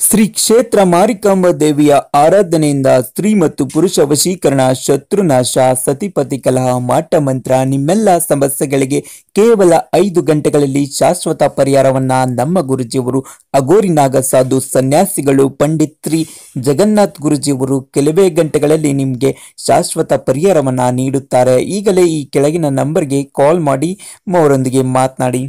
ಶ್ರೀ ಕ್ಷೇತ್ರ ಮಾರಿಕಾಂಬ ದೇವಿಯ ಆರಾಧನೆಯಿಂದ ಸ್ತ್ರೀ ಮತ್ತು ಪುರುಷ ವಶೀಕರಣ, ಶತ್ರುನಾಶ, ಸತಿಪತಿ ಕಲಹ, ಮಾಟ ಮಂತ್ರ ನಿಮ್ಮೆಲ್ಲ ಸಮಸ್ಯೆಗಳಿಗೆ ಕೇವಲ ಐದು ಗಂಟೆಗಳಲ್ಲಿ ಶಾಶ್ವತ ಪರಿಹಾರವನ್ನ ನಮ್ಮ ಗುರುಜಿಯವರು ಅಗೋರಿನಾಗ ಸಾಧು ಸನ್ಯಾಸಿಗಳು ಪಂಡಿತ್ರಿ ಜಗನ್ನಾಥ್ ಗುರುಜಿಯವರು ಕೆಲವೇ ಗಂಟೆಗಳಲ್ಲಿ ನಿಮಗೆ ಶಾಶ್ವತ ಪರಿಹಾರವನ್ನ ನೀಡುತ್ತಾರೆ. ಈಗಲೇ ಈ ಕೆಳಗಿನ ನಂಬರ್ಗೆ ಕಾಲ್ ಮಾಡಿ, ಅವರೊಂದಿಗೆ ಮಾತನಾಡಿ.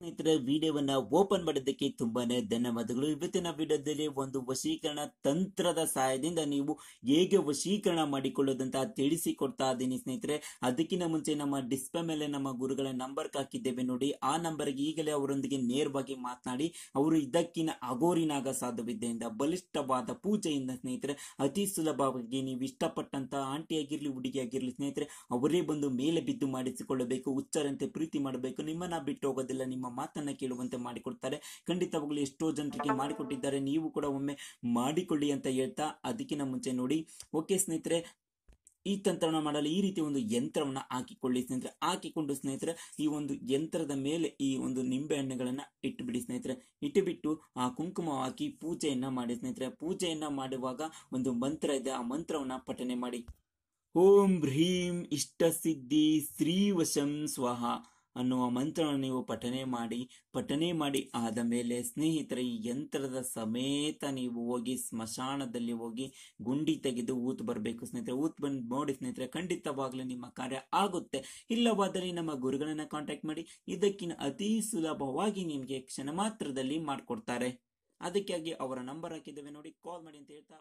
ಸ್ನೇಹಿತರೆ, ವಿಡಿಯೋವನ್ನ ಓಪನ್ ಮಾಡಿದ್ದಕ್ಕೆ ತುಂಬಾನೇ ಧನ್ಯವಾದಗಳು. ಇವತ್ತಿನ ವಿಡಿಯೋದಲ್ಲಿ ಒಂದು ವಶೀಕರಣ ತಂತ್ರದ ಸಹಾಯದಿಂದ ನೀವು ಹೇಗೆ ವಶೀಕರಣ ಮಾಡಿಕೊಳ್ಳೋದಂತ ತಿಳಿಸಿಕೊಡ್ತಾ ಇದ್ದೀನಿ ಸ್ನೇಹಿತರೆ. ಅದಕ್ಕಿಂತ ಮುಂಚೆ ನಮ್ಮ ಡಿಸ್ಪ್ಲೇ ಮೇಲೆ ನಮ್ಮ ಗುರುಗಳ ನಂಬರ್ ಹಾಕಿದ್ದೇವೆ ನೋಡಿ. ಆ ನಂಬರ್ಗೆ ಈಗಲೇ ಅವರೊಂದಿಗೆ ನೇರವಾಗಿ ಮಾತನಾಡಿ, ಅವರು ಇದಕ್ಕಿನ ಅಗೋರಿನಾಗ ಸಾಧುವಿದ್ದೆಯಿಂದ ಬಲಿಷ್ಠವಾದ ಪೂಜೆಯಿಂದ ಸ್ನೇಹಿತರೆ, ಅತಿ ಸುಲಭವಾಗಿ ನೀವು ಇಷ್ಟಪಟ್ಟಂತ ಆಂಟಿ ಆಗಿರ್ಲಿ ಹುಡುಗಿ ಆಗಿರ್ಲಿ ಸ್ನೇಹಿತರೆ, ಅವರೇ ಬಂದು ಮೇಲೆ ಬಿದ್ದು ಮಾಡಿಸಿಕೊಳ್ಳಬೇಕು, ಹುಚ್ಚರಂತೆ ಪ್ರೀತಿ ಮಾಡಬೇಕು. ನಿಮ್ಮನ್ನ ಬಿಟ್ಟು ಹೋಗೋದಿಲ್ಲ, ನಿಮ್ಮ ಮಾತನ್ನ ಕೇಳುವಂತೆ ಮಾಡಿಕೊಡ್ತಾರೆ. ಖಂಡಿತವಾಗ್ಲು ಎಷ್ಟೋ ಜನರಿಗೆ ಮಾಡಿಕೊಟ್ಟಿದ್ದಾರೆ. ನೀವು ಕೂಡ ಒಮ್ಮೆ ಮಾಡಿಕೊಳ್ಳಿ ಅಂತ ಹೇಳ್ತಾ ಅದಕ್ಕಿಂತ ಮುಂಚೆ ನೋಡಿ. ಓಕೆ ಸ್ನೇಹಿತರೆ, ಈ ತಂತ್ರವನ್ನು ಮಾಡಲು ಈ ರೀತಿ ಒಂದು ಯಂತ್ರವನ್ನ ಹಾಕಿಕೊಳ್ಳಿ ಸ್ನೇಹಿತರೆ. ಹಾಕಿಕೊಂಡು ಸ್ನೇಹಿತರೆ, ಈ ಒಂದು ಯಂತ್ರದ ಮೇಲೆ ಈ ಒಂದು ನಿಂಬೆ ಹಣ್ಣುಗಳನ್ನ ಇಟ್ಟುಬಿಡಿ ಸ್ನೇಹಿತರೆ. ಇಟ್ಟುಬಿಟ್ಟು ಆ ಕುಂಕುಮ ಹಾಕಿ ಪೂಜೆಯನ್ನ ಮಾಡಿ ಸ್ನೇಹಿತರೆ. ಪೂಜೆಯನ್ನ ಮಾಡುವಾಗ ಒಂದು ಮಂತ್ರ ಇದೆ. ಆ ಮಂತ್ರವನ್ನ ಪಠನೆ ಮಾಡಿ. ಓಂ ಹ್ರೀಂ ಇಷ್ಟ ಸಿದ್ಧಿ ಶ್ರೀವಶಂ ಸ್ವಹ. ಅನ್ನುವ ಮಂತ್ರವನ್ನು ನೀವು ಪಠನೆ ಮಾಡಿ ಪಠನೆ ಮಾಡಿ ಆದ ಮೇಲೆ ಸ್ನೇಹಿತರೆ, ಈ ಯಂತ್ರದ ಸಮೇತ ನೀವು ಹೋಗಿ ಸ್ಮಶಾನದಲ್ಲಿ ಹೋಗಿ ಗುಂಡಿ ತೆಗೆದು ಊತ್ ಬರಬೇಕು ಸ್ನೇಹಿತರೆ. ಊತ್ ಬಂದು ನೋಡಿ ಸ್ನೇಹಿತರೆ, ಖಂಡಿತವಾಗ್ಲೂ ನಿಮ್ಮ ಕಾರ್ಯ ಆಗುತ್ತೆ. ಇಲ್ಲವಾದರೆ ನಮ್ಮ ಗುರುಗಳನ್ನ ಕಾಂಟ್ಯಾಕ್ಟ್ ಮಾಡಿ ಇದಕ್ಕಿಂತ ಅತಿ ಸುಲಭವಾಗಿ ನಿಮಗೆ ಕ್ಷಣ ಮಾತ್ರದಲ್ಲಿ ಮಾಡಿಕೊಡ್ತಾರೆ. ಅದಕ್ಕಾಗಿ ಅವರ ನಂಬರ್ ಹಾಕಿದ್ದೇವೆ ನೋಡಿ ಕಾಲ್ ಮಾಡಿ ಅಂತ ಹೇಳ್ತಾ